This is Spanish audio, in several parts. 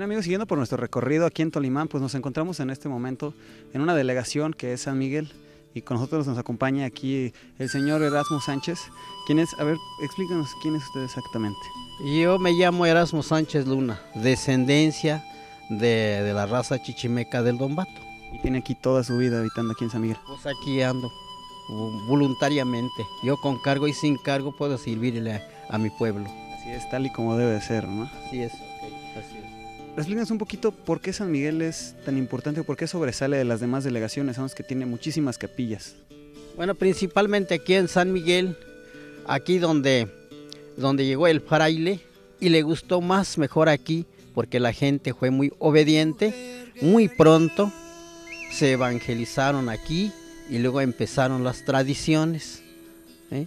Bien amigos, siguiendo por nuestro recorrido aquí en Tolimán, pues nos encontramos en este momento en una delegación que es San Miguel y con nosotros nos acompaña aquí el señor Erasmo Sánchez. ¿Quién es? A ver, explícanos quién es usted exactamente. Yo me llamo Erasmo Sánchez Luna, descendencia de, de la raza chichimeca del Dombato. Y tiene aquí toda su vida habitando aquí en San Miguel. Pues aquí ando vo- voluntariamente. Yo con cargo y sin cargo puedo servirle a, a mi pueblo. Así es, tal y como debe de ser, ¿no? Así es, así es. Explícanos un poquito por qué San Miguel es tan importante o por qué sobresale de las demás delegaciones. Sabemos que tiene muchísimas capillas. Bueno, principalmente aquí en San Miguel, aquí donde, donde llegó el fraile y le gustó más mejor aquí porque la gente fue muy obediente, muy pronto se evangelizaron aquí y luego empezaron las tradiciones. ¿eh?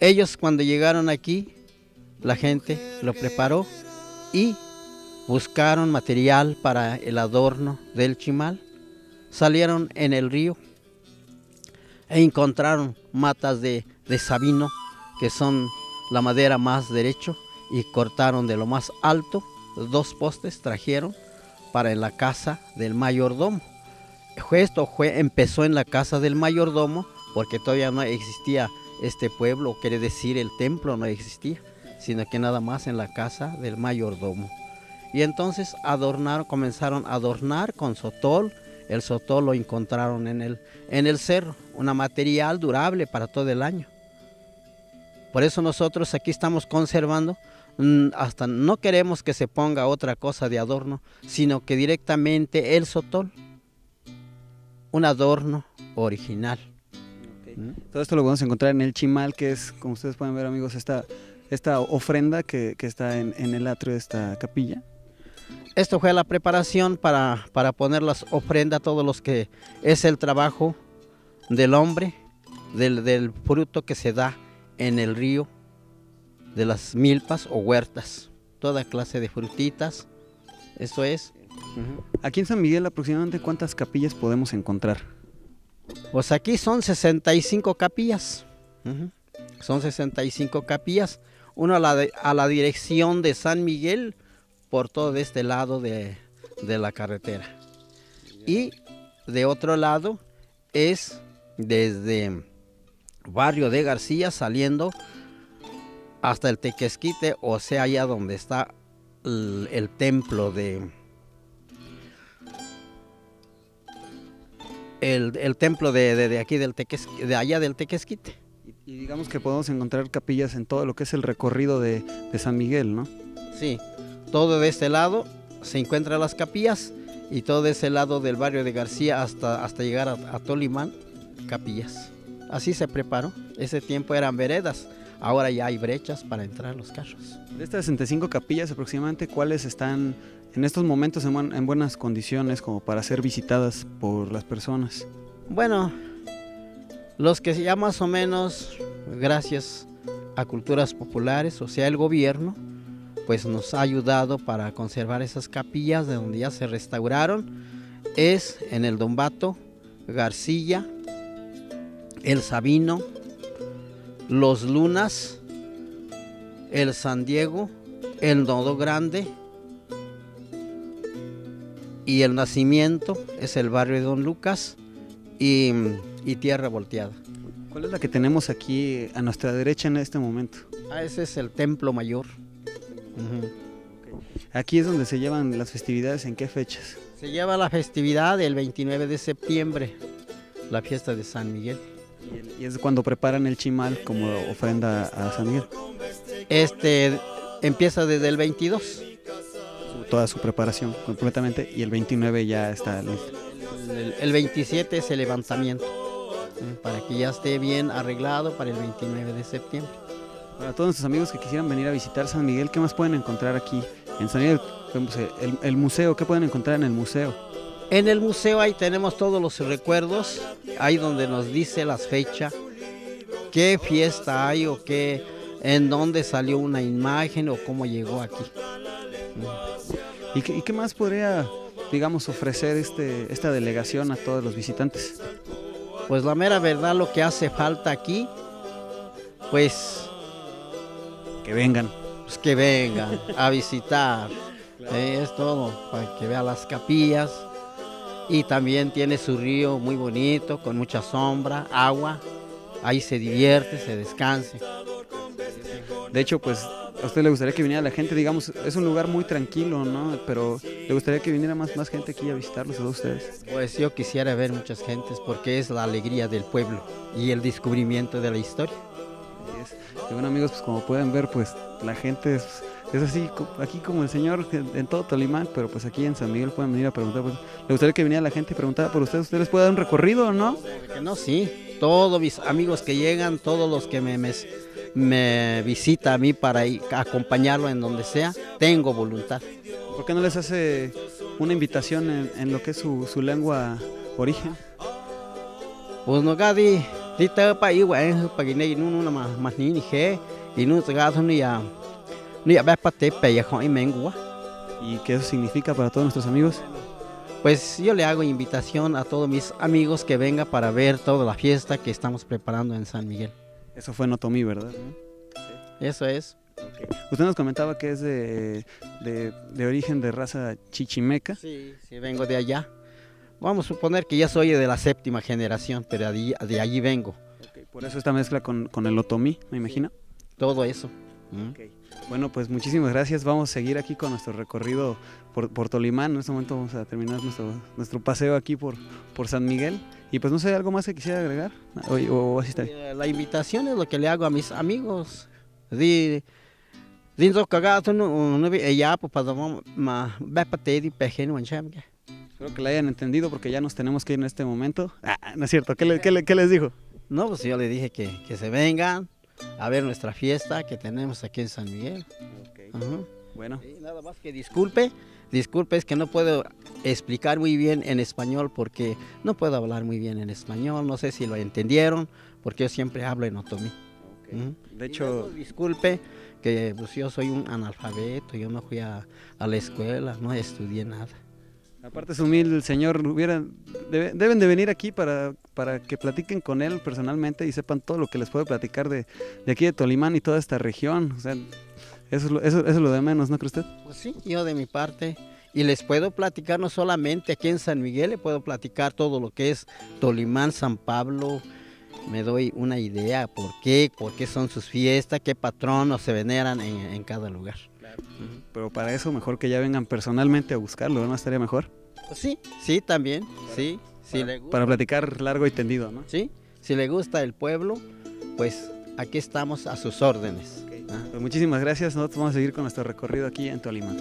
Ellos cuando llegaron aquí, la gente lo preparó y buscaron material para el adorno del chimal. Salieron en el río e encontraron matas de, de sabino, que son la madera más derecho, y cortaron de lo más alto dos postes, trajeron para la casa del mayordomo. Esto empezó en la casa del mayordomo, porque todavía no existía este pueblo, quiere decir el templo no existía, sino que nada más en la casa del mayordomo. Y entonces adornaron, comenzaron a adornar con sotol, el sotol lo encontraron en el, en el cerro, una material durable para todo el año. Por eso nosotros aquí estamos conservando, mm, hasta no queremos que se ponga otra cosa de adorno, sino que directamente el sotol, un adorno original. ¿Mm? Todo esto lo podemos encontrar en el chimal, que es, como ustedes pueden ver amigos, esta, esta ofrenda que, que está en, en el atrio de esta capilla. Esto fue la preparación para, para poner las ofrendas, todos los que es el trabajo del hombre, del, del fruto que se da en el río, de las milpas o huertas, toda clase de frutitas, eso es. Aquí en San Miguel aproximadamente cuántas capillas podemos encontrar. Pues aquí son 65 capillas, ujú, son 65 capillas, una a la, a la dirección de San Miguel por todo este lado de, de la carretera. Y de otro lado es desde barrio de García saliendo hasta el Tequesquite, o sea, allá donde está el, el templo de... El, el templo de, de- de aquí del Teques- de allá del Tequesquite. Y, digamos que podemos encontrar capillas en todo lo que es el recorrido de, de San Miguel, ¿no? Sí, todo de este lado se encuentran las capillas y todo de ese lado del barrio de García hasta, hasta llegar a, a Tolimán, capillas. Así se preparó. Ese tiempo eran veredas, ahora ya hay brechas para entrar los carros. De estas 65 capillas aproximadamente, ¿cuáles están en estos momentos en, buen- en buenas condiciones como para ser visitadas por las personas? Bueno, los que ya más o menos, gracias a culturas populares, o sea, el gobierno, pues nos ha ayudado para conservar esas capillas de donde ya se restauraron, es en el Dombato, Garcilla, el Sabino, los Lunas, el San Diego, el Nodo Grande y el Nacimiento, es el barrio de Don Lucas y, y Tierra Volteada. ¿Cuál es la que tenemos aquí a nuestra derecha en este momento? Ah, ese es el Templo Mayor. Ujú. Aquí es donde se llevan las festividades, ¿en qué fechas? Se lleva la festividad el 29 de septiembre, la fiesta de San Miguel. Y, es cuando preparan el chimal como ofrenda a San Miguel. Este empieza desde el 22. Su- Toda su preparación completamente y el 29 ya está listo. El, el 27 es el levantamiento, ¿eh? para que ya esté bien arreglado para el 29 de septiembre. Para todos nuestros amigos que quisieran venir a visitar San Miguel, ¿qué más pueden encontrar aquí en San Miguel? Vemos El, el museo, ¿qué pueden encontrar en el museo? En el museo ahí tenemos todos los recuerdos, ahí donde nos dice las fechas, qué fiesta hay o qué, en dónde salió una imagen o cómo llegó aquí. ¿Y qué, y qué más podría, digamos, ofrecer este, esta delegación a todos los visitantes? Pues la mera verdad lo que hace falta aquí, pues, Que vengan. pues que vengan a visitar. Eh, es todo, para que vea las capillas. Y también tiene su río muy bonito, con mucha sombra, agua. Ahí se divierte, se descanse. De hecho, pues a usted le gustaría que viniera la gente, digamos, es un lugar muy tranquilo, ¿no? Pero le gustaría que viniera más, más gente aquí a visitarlos a ustedes. Pues yo quisiera ver muchas gentes porque es la alegría del pueblo y el descubrimiento de la historia. Y bueno amigos, pues como pueden ver, pues la gente es, es así, aquí como el señor en todo Tolimán, pero pues aquí en San Miguel pueden venir a preguntar. Pues, le gustaría que viniera la gente y preguntara por ustedes, ¿ustedes les puede dar un recorrido, no? Que no, sí. Todos mis amigos que llegan, todos los que me, me, me visitan a mí para ir a acompañarlo en donde sea, tengo voluntad. ¿Por qué no les hace una invitación en, en lo que es su, su lengua origen? Pues no gadi, di te pa i wen pa gi nei nu nu na ma ma ni ni je y nu te ga ni ya ni ya ba pa te pe ya khoi mengua. ¿Y qué eso significa para todos nuestros amigos? Pues yo le hago invitación a todos mis amigos que vengan para ver toda la fiesta que estamos preparando en San Miguel. Eso fue en Otomí, ¿verdad? Eso es. Usted nos comentaba que es de, de, de origen de raza chichimeca. Sí, sí, vengo de allá. Vamos a suponer que ya soy de la séptima generación, pero de allí, de allí vengo. Por eso esta mezcla con, con el otomí, me imagino. Todo eso. ¿Mm? Bueno, pues muchísimas gracias. Vamos a seguir aquí con nuestro recorrido por, por Tolimán. En este momento vamos a terminar nuestro, nuestro paseo aquí por, por San Miguel. Y pues no sé, ¿algo más que quisiera agregar? O, o- o así está. Eh, La invitación es lo que le hago a mis amigos. Di, di zo cagato no vi ella pues para ma va pa te di pejen wan cham que. Espero que la hayan entendido porque ya nos tenemos que ir en este momento. Ah, no es cierto. ¿Qué, le- qué le- qué les dijo? No, pues yo le dije que, que se vengan a ver nuestra fiesta que tenemos aquí en San Miguel. Ajá. Bueno, Sí, nada más que disculpe, disculpe, es que no puedo explicar muy bien en español porque no puedo hablar muy bien en español, no sé si lo entendieron, porque yo siempre hablo en otomí. Ujú. de Y hecho, disculpe que pues, yo soy un analfabeto, yo no fui a, a la escuela, no estudié nada. aparte es humilde el señor. Hubiera, debe- deben de venir aquí para, para que platiquen con él personalmente y sepan todo lo que les puede platicar de, de aquí de Tolimán y toda esta región. O sea, eso es lo, eso, eso es lo de menos, ¿no cree usted? Pues sí, yo de mi parte. Y les puedo platicar no solamente aquí en San Miguel, le puedo platicar todo lo que es Tolimán, San Pablo. Me doy una idea por qué, por qué son sus fiestas, qué patronos se veneran en, en cada lugar. Pero para eso mejor que ya vengan personalmente a buscarlo, ¿no? Estaría mejor. Pues sí, sí también, sí, si le gusta, Para platicar largo y tendido, ¿no? sí, si le gusta el pueblo, pues aquí estamos a sus órdenes. Ah. Pues muchísimas gracias. Nosotros vamos a seguir con nuestro recorrido aquí en Tolimán.